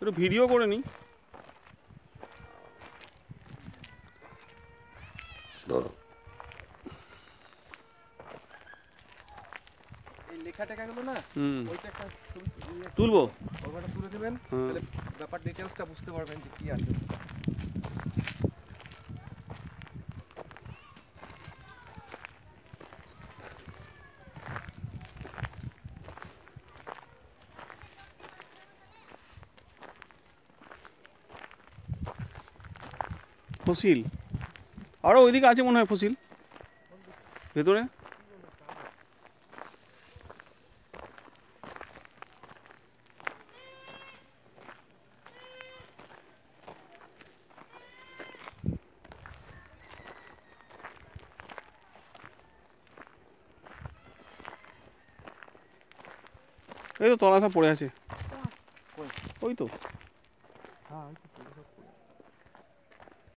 একটু ভিডিও করে নিই। ইয়ে তুলবো? তুলে দেবেন। তাহলে ব্যাপার ডিটেলসটা বুঝতে পারবেন যে কি আছে। ফসিল? আরও ওইদিকে আছে মনে হয় ফসিল। ভেতরে? এই তো তলা সব পড়ে আছে। ওই তো। হ্যাঁ